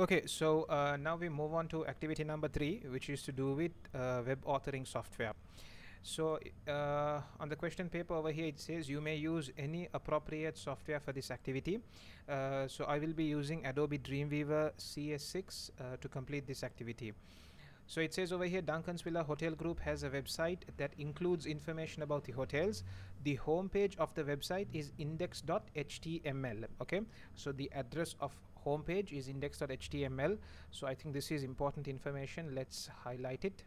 Okay, so uh, now we move on to activity number three, which is to do with uh, web authoring software. So uh, on the question paper over here, it says you may use any appropriate software for this activity. Uh, so I will be using Adobe Dreamweaver CS6 uh, to complete this activity. So it says over here Duncan's Villa Hotel Group has a website that includes information about the hotels. The home page of the website is index.html. Okay, so the address of home page is index.html. So I think this is important information. Let's highlight it.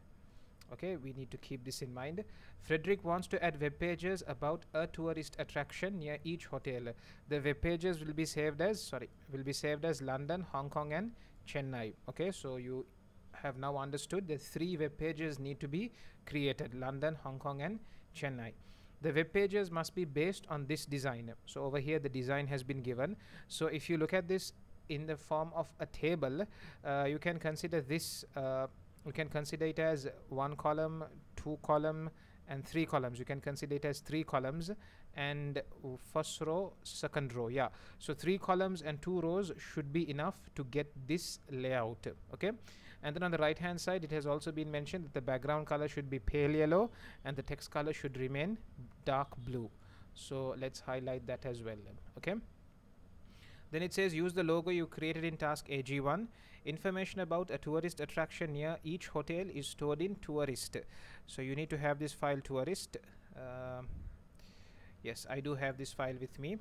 Okay, we need to keep this in mind. Frederick wants to add web pages about a tourist attraction near each hotel. The web pages will be saved as sorry will be saved as London, Hong Kong, and Chennai. Okay, so you have now understood that three web pages need to be created London, Hong Kong, and Chennai. The web pages must be based on this design. So over here, the design has been given. So if you look at this in the form of a table, uh, you can consider this. Uh, you can consider it as one column, two column, and three columns. You can consider it as three columns and first row, second row. Yeah. So three columns and two rows should be enough to get this layout. Okay and then on the right hand side it has also been mentioned that the background color should be pale yellow and the text color should remain dark blue so let's highlight that as well okay then it says use the logo you created in task AG1 information about a tourist attraction near each hotel is stored in tourist. So you need to have this file tourist. Uh, yes I do have this file with me.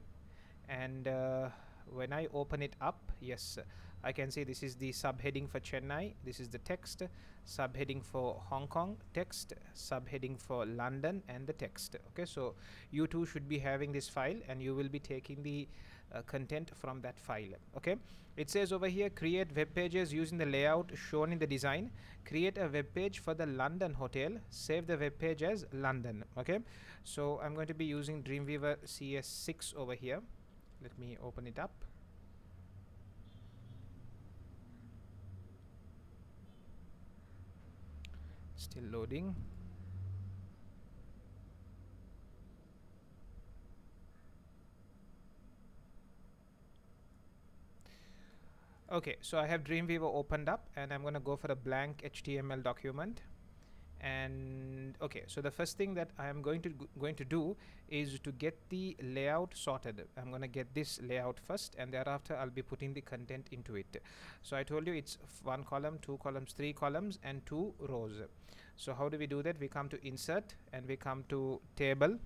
And uh, when I open it up yes I can see this is the subheading for Chennai. This is the text. Subheading for Hong Kong text. Subheading for London and the text. Okay so you too should be having this file and you will be taking the uh, content from that file okay? It says over here create web pages using the layout shown in the design. Create a web page for the London hotel. Save the web page as London okay? So I'm going to be using Dreamweaver CS6 over here. Let me open it up. Still loading okay so I have Dreamweaver opened up and I'm gonna go for a blank HTML document. And okay so the first thing that I am going to going to do is to get the layout sorted. I'm gonna get this layout first and thereafter I'll be putting the content into it. So I told you it's one column two columns three columns and two rows. So how do we do that? We come to insert and we come to table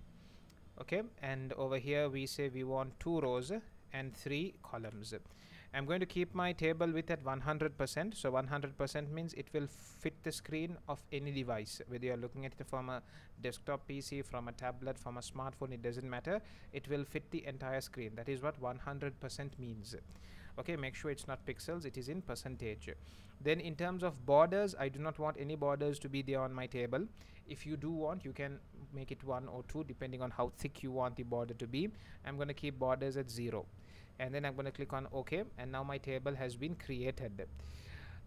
okay? And over here we say we want two rows and three columns I'm going to keep my table width at 100% so 100% means it will fit the screen of any device whether you're looking at it from a desktop PC from a tablet from a smartphone it doesn't matter. It will fit the entire screen. That is what 100% means. Okay make sure it's not pixels it is in percentage. Then in terms of borders I do not want any borders to be there on my table. If you do want you can make it one or two depending on how thick you want the border to be. I'm going to keep borders at zero and then I'm going to click on OK and now my table has been created.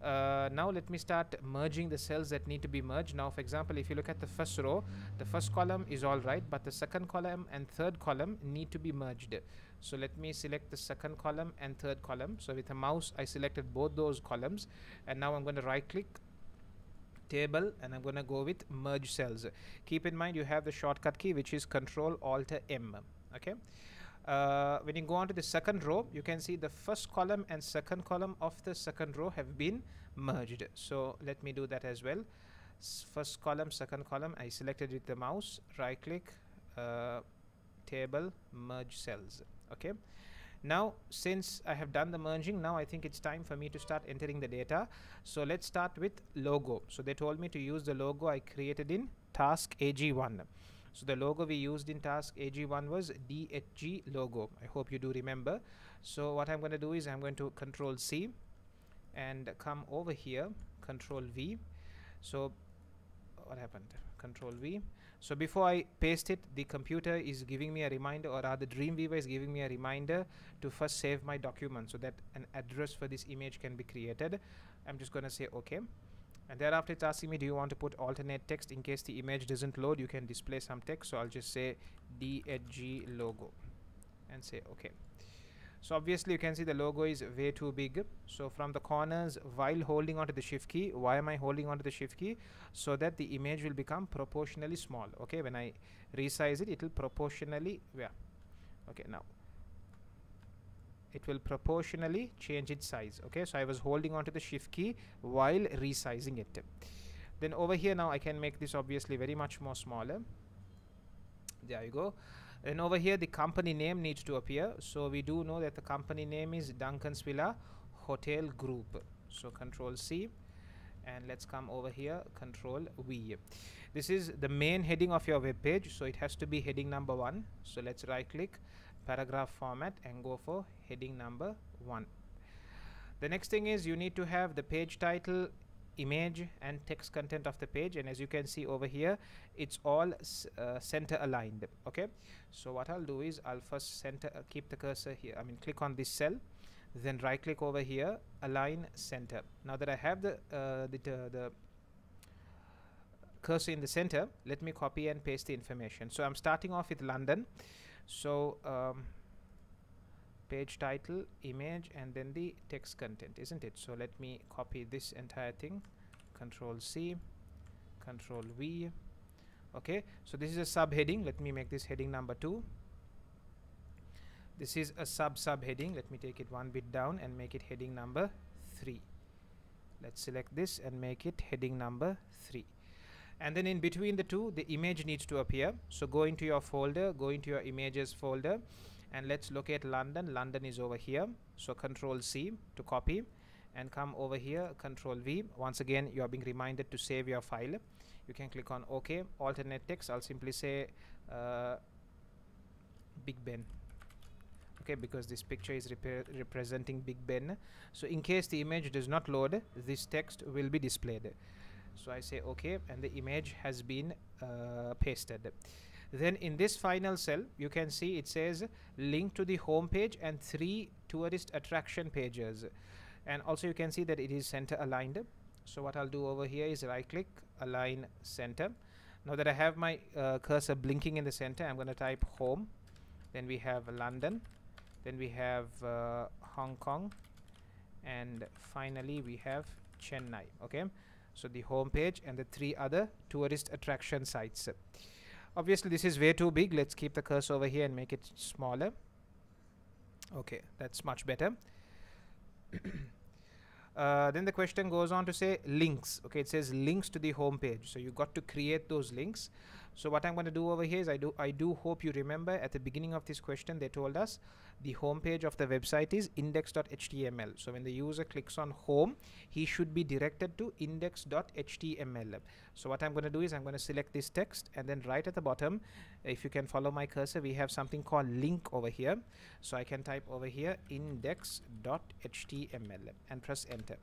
Uh, now let me start merging the cells that need to be merged. Now for example if you look at the first row the first column is all right but the second column and third column need to be merged. So let me select the second column and third column. So with a mouse I selected both those columns and now I'm going to right click table and I'm going to go with merge cells. Keep in mind you have the shortcut key which is control alt M okay uh, when you go on to the second row you can see the first column and second column of the second row have been merged. So let me do that as well. S first column second column I selected with the mouse right click uh, table merge cells okay? Now since I have done the merging now I think it's time for me to start entering the data. So let's start with logo. So they told me to use the logo I created in task AG1 so the logo we used in task AG1 was DHG logo. I hope you do remember. So what I'm going to do is I'm going to control C and come over here control V. So what happened? Control V. So before I paste it, the computer is giving me a reminder or rather Dreamweaver is giving me a reminder to first save my document so that an address for this image can be created. I'm just going to say OK and thereafter it's asking me do you want to put alternate text in case the image doesn't load? You can display some text. So I'll just say DHG logo and say okay. So obviously you can see the logo is way too big. So from the corners while holding onto the shift key why am I holding onto the shift key? So that the image will become proportionally small. Okay when I resize it it will proportionally yeah. Okay now it will proportionally change its size okay? So I was holding onto the shift key while resizing it. Then over here now I can make this obviously very much more smaller. There you go. And over here the company name needs to appear. So we do know that the company name is Duncan's Villa Hotel Group. So control C. And let's come over here control V. This is the main heading of your web page so it has to be heading number one. So let's right click paragraph format and go for heading number one. The next thing is you need to have the page title image and text content of the page. And as you can see over here it's all uh, center aligned okay? So what I'll do is I'll first center uh, keep the cursor here. I mean click on this cell then right click over here align center. Now that I have the uh, the, the cursor in the center let me copy and paste the information. So I'm starting off with London. So um, page title image and then the text content isn't it? So let me copy this entire thing. Control C control V. Okay so this is a subheading. Let me make this heading number 2 this is a sub subheading. Let me take it one bit down and make it heading number 3 let's select this and make it heading number 3 and then in between the two the image needs to appear. So go into your folder go into your images folder and let's locate London. London is over here. So control C to copy and come over here control V. Once again you are being reminded to save your file. You can click on OK. Alternate text. I'll simply say uh, Big Ben. Okay because this picture is representing Big Ben. So in case the image does not load this text will be displayed. So I say OK and the image has been uh, pasted then in this final cell you can see it says link to the home page and three tourist attraction pages. And also you can see that it is center aligned. So what I'll do over here is right click align center. Now that I have my uh, cursor blinking in the center I'm going to type home. Then we have London. Then we have uh, Hong Kong. And finally we have Chennai okay? So the home page and the three other tourist attraction sites obviously this is way too big. Let's keep the cursor over here and make it smaller. Okay that's much better. Uh, then the question goes on to say links. Okay it says links to the home page. So you got to create those links so what I'm going to do over here is I do I do hope you remember at the beginning of this question they told us the home page of the website is index.html so when the user clicks on home he should be directed to index.html so what I'm going to do is I'm going to select this text and then right at the bottom if you can follow my cursor we have something called link over here. So I can type over here index.html and press enter.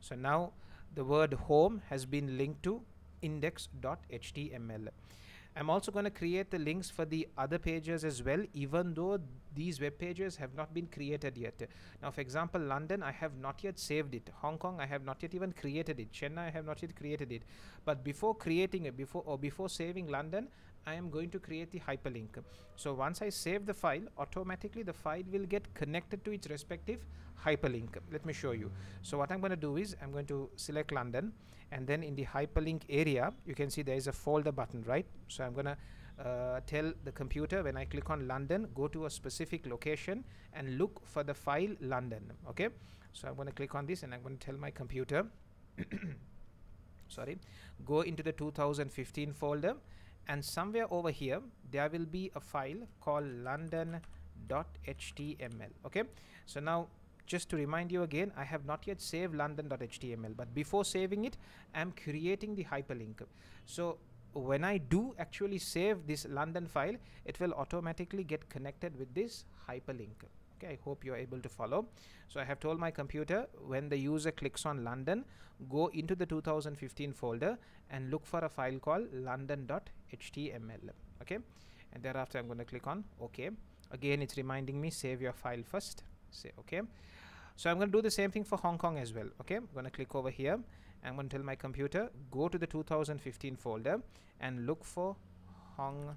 So now the word home has been linked to index.html I'm also going to create the links for the other pages as well even though these web pages have not been created yet. Now for example London I have not yet saved it. Hong Kong I have not yet even created it. Chennai I have not yet created it. But before creating it before or before saving London I am going to create the hyperlink. So once I save the file automatically the file will get connected to its respective hyperlink. Let me show you. So what I'm going to do is I'm going to select London and then in the hyperlink area you can see there is a folder button right? So I'm gonna uh, tell the computer when I click on London go to a specific location and look for the file London okay? So I'm going to click on this and I'm going to tell my computer sorry go into the 2015 folder and somewhere over here there will be a file called london.html okay? So now just to remind you again I have not yet saved london.html but before saving it I'm creating the hyperlink. So when I do actually save this London file it will automatically get connected with this hyperlink okay? I hope you're able to follow. So I have told my computer when the user clicks on London go into the 2015 folder and look for a file called london.html okay? And thereafter I'm going to click on OK. Again it's reminding me save your file first say okay so I'm going to do the same thing for Hong Kong as well okay? I'm going to click over here. I'm going to tell my computer go to the 2015 folder and look for Hong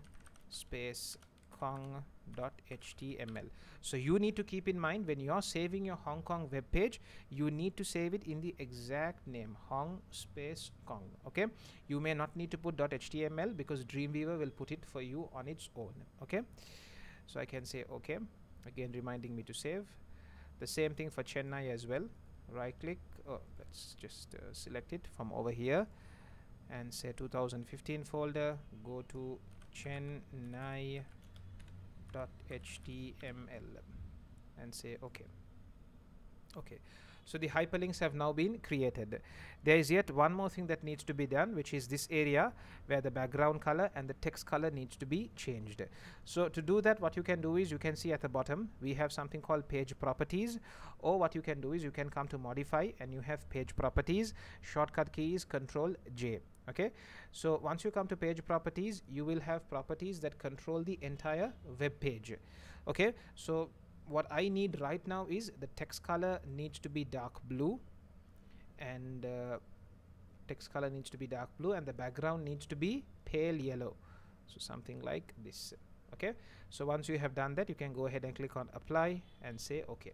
space kong.html so you need to keep in mind when you're saving your hong kong web page you need to save it in the exact name hong space kong okay? You may not need to put dot html because dreamweaver will put it for you on its own okay? So i can say okay again reminding me to save. The same thing for chennai as well. Right click oh, let's just uh, select it from over here and say 2015 folder. Go to chennai.html and say okay. Okay. So the hyperlinks have now been created. There is yet one more thing that needs to be done which is this area where the background color and the text color needs to be changed. So to do that what you can do is you can see at the bottom we have something called page properties. Or what you can do is you can come to modify and you have page properties shortcut key is control J okay? So once you come to page properties you will have properties that control the entire web page. Okay? So what I need right now is the text color needs to be dark blue and uh, text color needs to be dark blue and the background needs to be pale yellow. So something like this. Okay? So once you have done that you can go ahead and click on apply and say okay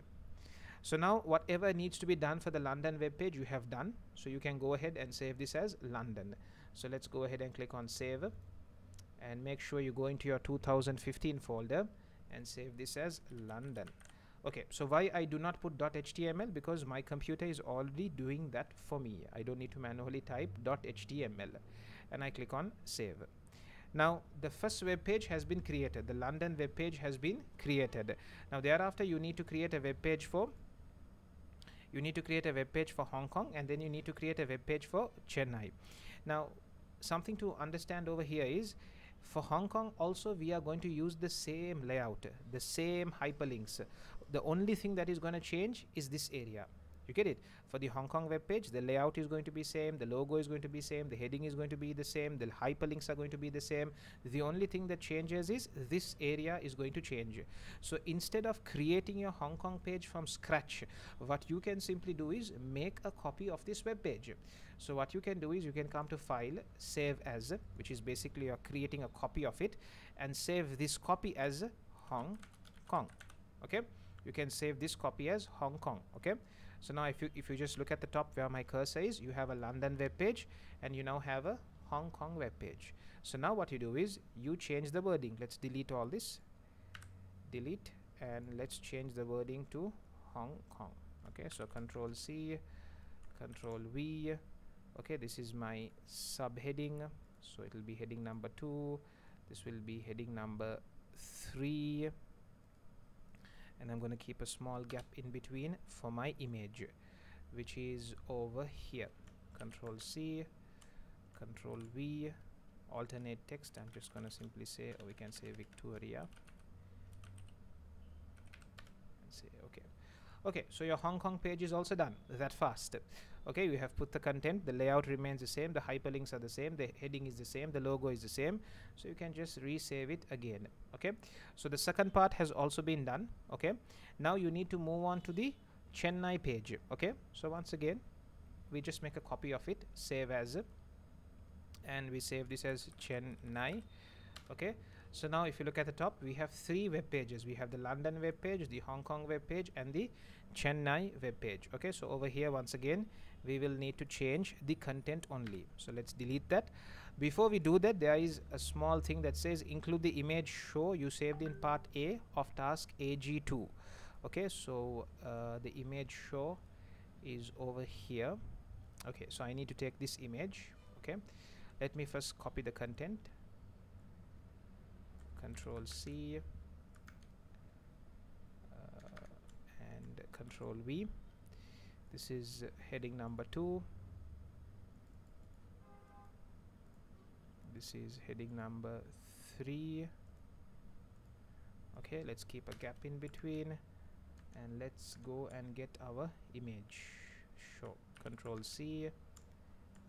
so now whatever needs to be done for the London web page you have done. So you can go ahead and save this as London. So let's go ahead and click on save and make sure you go into your 2015 folder and save this as London. Okay so why I do not put .html because my computer is already doing that for me. I don't need to manually type .html and I click on save. Now the first web page has been created. The London web page has been created. Now thereafter you need to create a web page for you need to create a web page for Hong Kong and then you need to create a web page for Chennai. Now something to understand over here is for Hong Kong also we are going to use the same layout the same hyperlinks. The only thing that is going to change is this area you get it? For the Hong Kong web page the layout is going to be same the logo is going to be same the heading is going to be the same the hyperlinks are going to be the same. The only thing that changes is this area is going to change. So instead of creating your Hong Kong page from scratch what you can simply do is make a copy of this web page. So what you can do is you can come to file save as which is basically you're creating a copy of it and save this copy as Hong Kong. Okay? You can save this copy as Hong Kong. Okay so now if you if you just look at the top where my cursor is you have a London web page and you now have a Hong Kong web page. So now what you do is you change the wording. Let's delete all this. Delete and let's change the wording to Hong Kong. Okay so control C control V. Okay this is my subheading. So it will be heading number 2 this will be heading number 3 and I'm going to keep a small gap in between for my image which is over here. Control C control V alternate text. I'm just going to simply say or we can say Victoria. And say okay. Okay so your Hong Kong page is also done. That fast okay you have put the content. The layout remains the same. The hyperlinks are the same. The heading is the same. The logo is the same. So you can just resave it again. Okay? So the second part has also been done. Okay? Now you need to move on to the Chennai page. Okay? So once again we just make a copy of it save as and we save this as Chennai. Okay? So now if you look at the top we have three web pages. We have the London web page the Hong Kong web page and the Chennai web page. Okay? So over here once again we will need to change the content only. So let's delete that. Before we do that there is a small thing that says include the image shore you saved in part A of task AG2 okay so uh, the image shore is over here. Okay so I need to take this image. Okay let me first copy the content. Control C uh, and control V this is heading number 2 this is heading number 3 okay let's keep a gap in between and let's go and get our image. Shore. Control C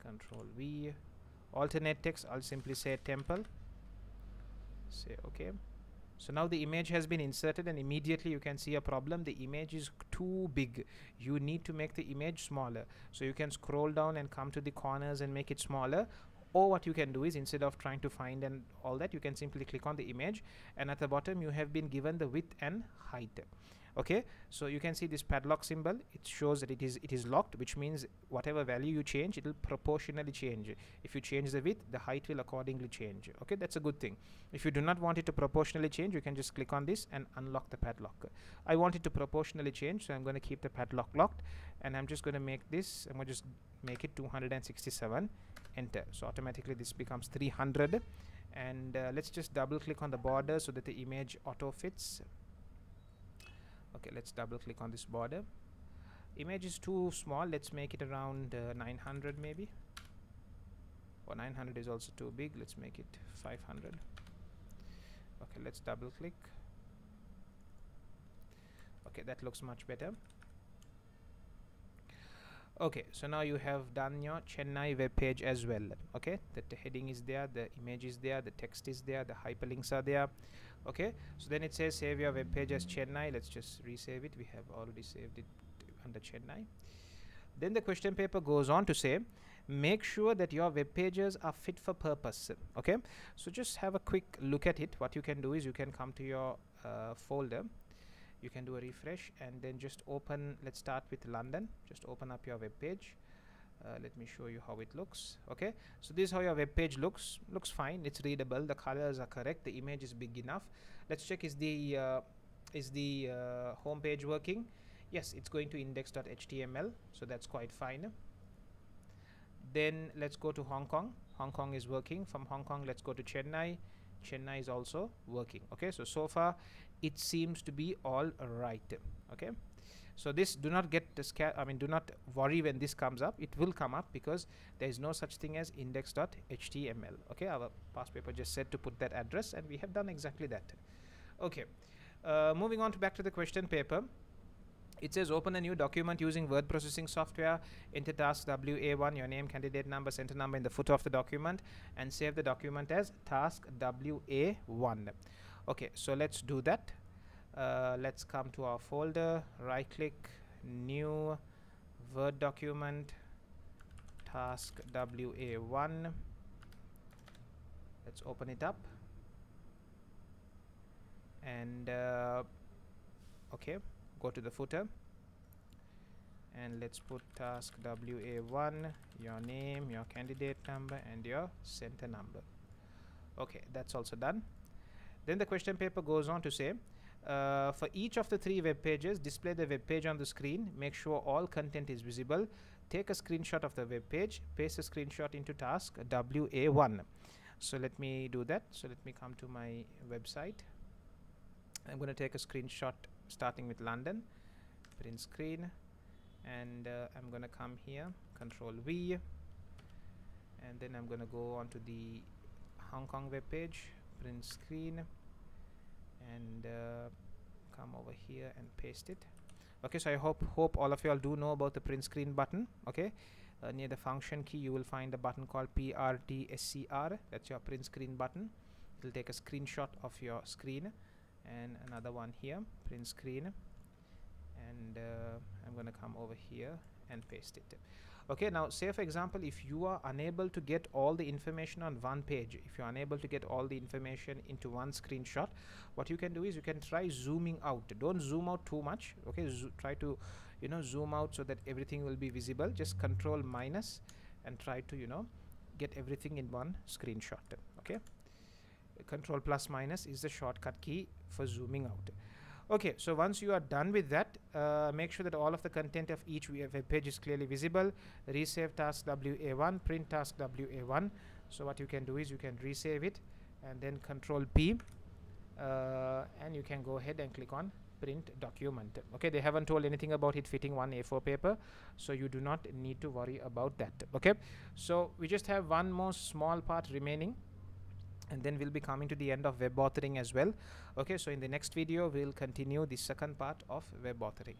control V. Alternate text I'll simply say temple. Say okay so now the image has been inserted and immediately you can see a problem. The image is too big. You need to make the image smaller. So you can scroll down and come to the corners and make it smaller. Or what you can do is instead of trying to find and all that you can simply click on the image. And at the bottom you have been given the width and height okay? So you can see this padlock symbol. It shows that it is it is locked which means whatever value you change it will proportionally change. If you change the width the height will accordingly change. Okay? That's a good thing. If you do not want it to proportionally change you can just click on this and unlock the padlock. I want it to proportionally change so I'm going to keep the padlock locked and I'm just going to make this I'm going to just make it 267 enter. So automatically this becomes 300 and uh, let's just double click on the border so that the image auto fits okay let's double click on this border. Image is too small. Let's make it around uh, 900 maybe. Or 900 is also too big. Let's make it 500 okay let's double click. Okay that looks much better okay so now you have done your Chennai web page as well okay? That the heading is there the image is there the text is there the hyperlinks are there okay? So then it says save your web page as Chennai let's just resave it we have already saved it under Chennai. Then the question paper goes on to say make sure that your web pages are fit for purpose okay? So just have a quick look at it. What you can do is you can come to your uh, folder you can do a refresh and then just open let's start with London. Just open up your web page. Uh, let me show you how it looks okay? So this is how your web page looks looks fine it's readable the colors are correct the image is big enough. Let's check is the uh, is the uh, home page working? Yes it's going to index.html so that's quite fine. Then let's go to Hong Kong. Hong Kong is working. From Hong Kong let's go to Chennai. Chennai is also working okay? So so far it seems to be all right. Okay? So this do not get the I mean do not worry when this comes up. It will come up because there is no such thing as index.html okay? Our past paper just said to put that address and we have done exactly that. Okay. Uh, moving on to back to the question paper. It says open a new document using word processing software. Enter task wa1 your name candidate number center number in the footer of the document and save the document as task wa1 okay so let's do that uh, let's come to our folder. Right click new word document task wa1 let's open it up. And uh, okay go to the footer. And let's put task wa1 your name your candidate number and your center number. Okay that's also done. Then the question paper goes on to say uh, for each of the three web pages, display the web page on the screen. Make sure all content is visible. Take a screenshot of the web page. Paste a screenshot into task WA1. So let me do that. So let me come to my website. I'm going to take a screenshot starting with London. Print screen. And uh, I'm going to come here. Control V. And then I'm going to go on to the Hong Kong web page. Print screen and uh, come over here and paste it. Okay so I hope hope all of you all do know about the print screen button okay? Uh, near the function key you will find a button called PRTSCR that's your print screen button. It will take a screenshot of your screen and another one here print screen. And uh, I'm gonna come over here and paste it okay now say for example if you are unable to get all the information on one page if you're unable to get all the information into one screenshot what you can do is you can try zooming out. Don't zoom out too much okay? Zo try to you know zoom out so that everything will be visible. Just control minus and try to you know get everything in one screenshot okay? Control plus minus is the shortcut key for zooming out okay so once you are done with that uh, make sure that all of the content of each web page is clearly visible. Resave task wa1 print task wa1 so what you can do is you can resave it and then control p uh, and you can go ahead and click on print document. Okay they haven't told anything about it fitting one a4 paper so you do not need to worry about that. Okay so we just have one more small part remaining and then we'll be coming to the end of web authoring as well. Okay so in the next video we'll continue the second part of web authoring